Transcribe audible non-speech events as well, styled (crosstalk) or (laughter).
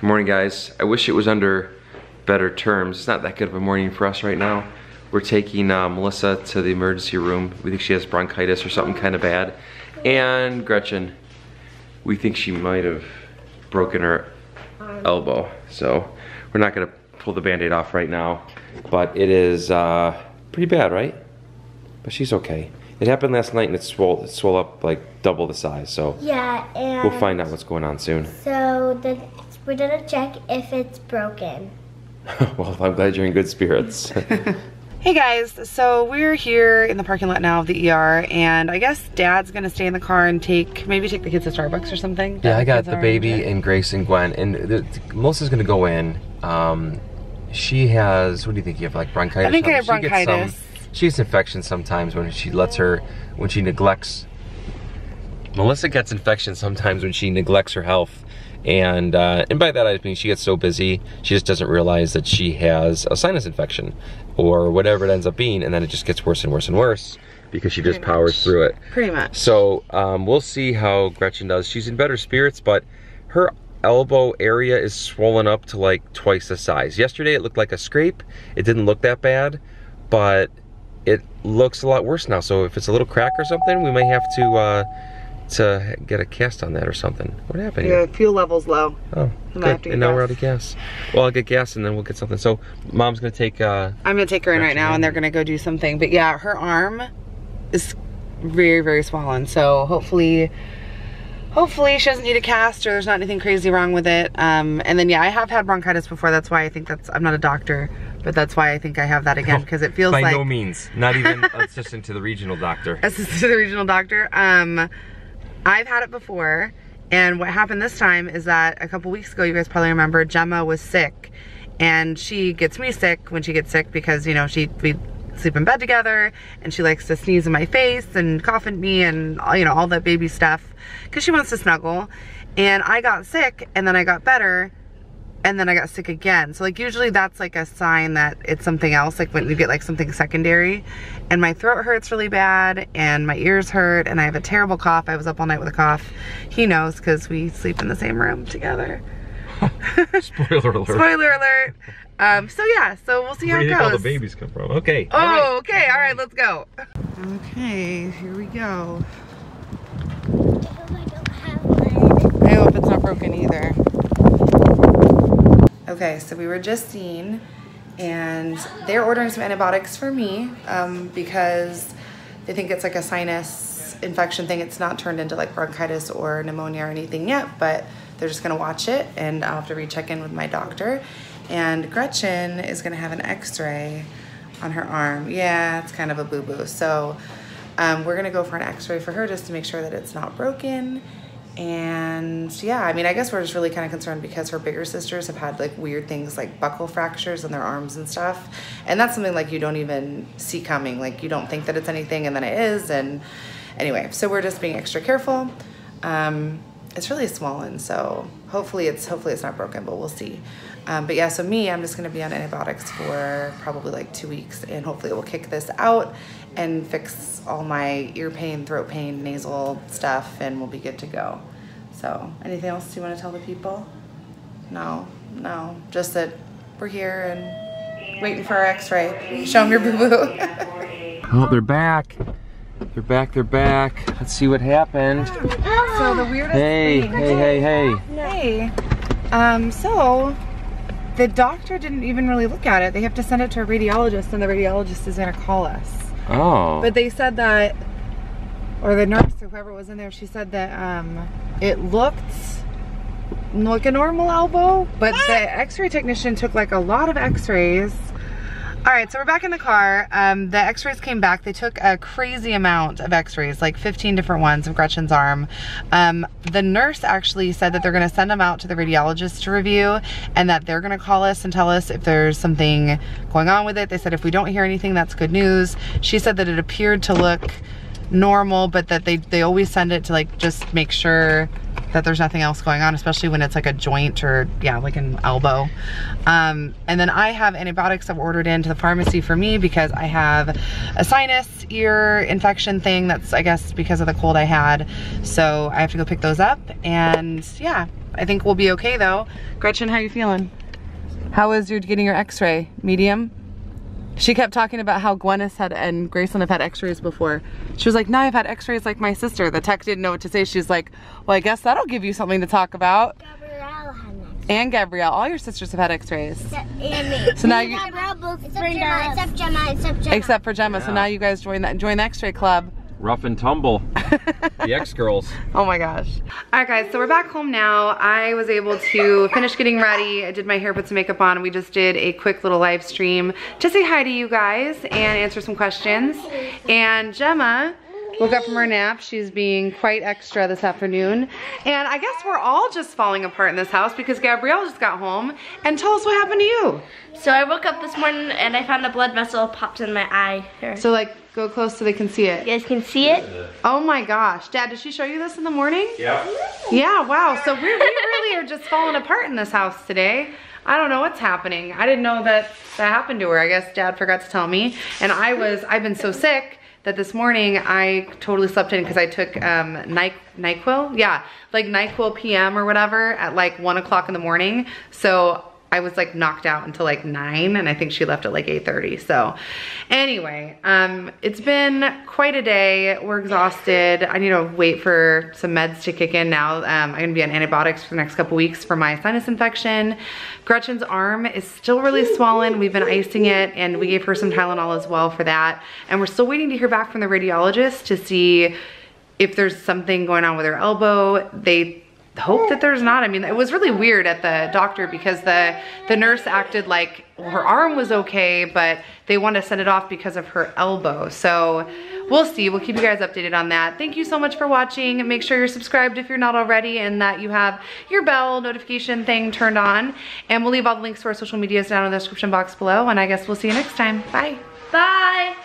Good morning, guys. I wish it was under better terms. It's not that good of a morning for us right now. We're taking uh, Melissa to the emergency room. We think she has bronchitis or something kind of bad. And Gretchen, we think she might have broken her elbow. So we're not gonna pull the band-aid off right now. But it is uh, pretty bad, right? But she's okay. It happened last night and it swole, it swole up like double the size. So Yeah, and we'll find out what's going on soon. so the, we're gonna check if it's broken. (laughs) well, I'm glad you're in good spirits. (laughs) Hey guys, so we're here in the parking lot now of the ER, and I guess Dad's gonna stay in the car and take maybe take the kids to Starbucks or something. Yeah, I got the baby injured. and Grace and Gwen, and the, Melissa's gonna go in. Um, she has, what do you think? You have like bronchitis? I think I have She gets some- bronchitis. she gets infections sometimes when she lets her, when she neglects. Melissa gets infections sometimes when she neglects her health. And uh, and by that I mean she gets so busy she just doesn't realize that she has a sinus infection or whatever it ends up being, and then it just gets worse and worse and worse because she just powers much. through it. Pretty much. So um, we'll see how Gretchen does. She's in better spirits, but her elbow area is swollen up to like twice the size. Yesterday it looked like a scrape. It didn't look that bad, but it looks a lot worse now. So if it's a little crack or something, we may have to uh, to get a cast on that or something. What happened Yeah, here? fuel level's low. Oh, We have good. to And now we're out of gas. Well, I'll get gas and then we'll get something. So mom's gonna take. Uh, I'm gonna take her in right now, and they're gonna go do something. But yeah, her arm is very, very swollen. So hopefully, hopefully she doesn't need a cast or there's not anything crazy wrong with it. Um, and then yeah, I have had bronchitis before. That's why I think that's. I'm not a doctor, but that's why I think I have that again because it feels by like no means, not even (laughs) assistant to the regional doctor. assistant to the regional doctor. Um, I've had it before, and what happened this time is that a couple weeks ago, you guys probably remember, Gemma was sick, and she gets me sick when she gets sick because you know she we sleep in bed together, and she likes to sneeze in my face and cough at me and you know all that baby stuff because she wants to snuggle. And I got sick, and then I got better, and then I got sick again. So like usually that's like a sign that it's something else, like when you get like something secondary. And my throat hurts really bad and my ears hurt and I have a terrible cough. I was up all night with a cough. He knows because we sleep in the same room together. (laughs) Spoiler alert. Spoiler alert. Um, so yeah, so we'll see how Where do it you think all the babies come from? Okay. Oh, okay, all right, let's go. Okay, here we go. If I don't have one. I hope it's not broken either. Okay, so we were just seen, and they're ordering some antibiotics for me um, because they think it's like a sinus infection thing. It's not turned into like bronchitis or pneumonia or anything yet, but they're just gonna watch it, and I'll have to recheck in with my doctor. And Gretchen is gonna have an X-ray on her arm. Yeah, it's kind of a boo-boo. So um, we're gonna go for an X-ray for her just to make sure that it's not broken. And yeah, I mean, I guess we're just really kind of concerned because her bigger sisters have had like weird things like buckle fractures in their arms and stuff. And that's something like you don't even see coming. Like you don't think that it's anything and then it is. And anyway, so we're just being extra careful. Um, it's really swollen, so hopefully it's hopefully it's not broken, but we'll see. Um, but yeah, so me, I'm just gonna be on antibiotics for probably like two weeks, and hopefully it will kick this out and fix all my ear pain, throat pain, nasal stuff, and we'll be good to go. So, anything else you want to tell the people? No, no, just that we're here and waiting for our X-ray. Show them your boo boo. (laughs) Oh, they're back. They're back, they're back. Let's see what happened. so the weirdest Hey, thing. hey, hey, hey. Hey. Um, so the doctor didn't even really look at it. They have to send it to a radiologist and the radiologist is gonna call us. Oh. But they said that or the nurse or whoever was in there, she said that um it looked like a normal elbow, but the x-ray technician took like a lot of x-rays. All right, so we're back in the car. Um, the x-rays came back. They took a crazy amount of x-rays, like 15 different ones of Gretchen's arm. Um, the nurse actually said that they're gonna send them out to the radiologist to review and that they're gonna call us and tell us if there's something going on with it. They said if we don't hear anything, that's good news. She said that it appeared to look normal, but that they, they always send it to like just make sure that there's nothing else going on, especially when it's like a joint or yeah, like an elbow. Um, and then I have antibiotics I've ordered into the pharmacy for me because I have a sinus ear infection thing that's I guess because of the cold I had. So I have to go pick those up and yeah, I think we'll be okay though. Gretchen, how you feeling? How was your getting your x-ray? Medium? She kept talking about how Gwennis had and Grayson have had x-rays before. She was like, no, I've had x-rays like my sister. The tech didn't know what to say. She's like, well, I guess that'll give you something to talk about. Gabrielle had And Gabrielle, all your sisters have had x-rays. And me. So now you, Gabrielle except Gemma, except Gemma, except Gemma. except for Gemma, so now you guys join that join the x-ray club. Rough and tumble. (laughs) the ex-girls. Oh my gosh. All right guys, so we're back home now. I was able to finish getting ready. I did my hair, put some makeup on. We just did a quick little live stream to say hi to you guys and answer some questions. And Gemma woke up from her nap. She's being quite extra this afternoon. And I guess we're all just falling apart in this house because Gabrielle just got home. And tell us what happened to you. So I woke up this morning and I found a blood vessel popped in my eye. Here. So like, go close so they can see it. you guys can see it. Oh my gosh. Dad, did she show you this in the morning? Yeah. Yeah, wow. So we, we really are just falling apart in this house today. I don't know what's happening. I didn't know that that happened to her. I guess dad forgot to tell me. And I was, I've been so sick that this morning I totally slept in because I took um, Ny NyQuil. Yeah, like NyQuil PM or whatever at like one o'clock in the morning. So I was like knocked out until like nine and I think she left at like 8.30. So anyway, um, it's been quite a day. We're exhausted. I need to wait for some meds to kick in now. Um, I'm gonna be on antibiotics for the next couple weeks for my sinus infection. Gretchen's arm is still really swollen. We've been icing it and we gave her some Tylenol as well for that. And we're still waiting to hear back from the radiologist to see if there's something going on with her elbow. They hope that there's not. I mean, it was really weird at the doctor because the, the nurse acted like her arm was okay, but they want to send it off because of her elbow. So we'll see. We'll keep you guys updated on that. Thank you so much for watching. Make sure you're subscribed if you're not already and that you have your bell notification thing turned on. And we'll leave all the links to our social medias down in the description box below. And I guess we'll see you next time. Bye. Bye.